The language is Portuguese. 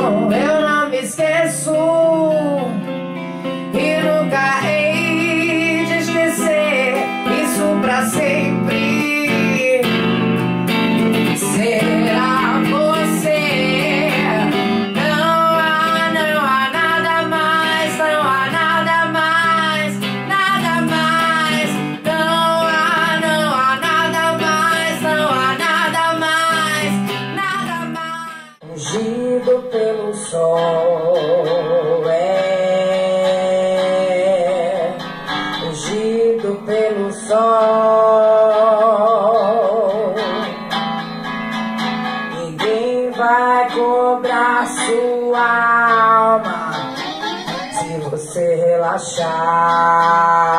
eu não me esqueço e nunca hei de esquecer isso pra sempre. Será você? Não há, não há nada mais, não há nada mais, nada mais. Não há, não há nada mais, não há nada mais, nada mais ungido pelo sol, é ungido pelo sol. Ninguém vai cobrar sua alma se você relaxar.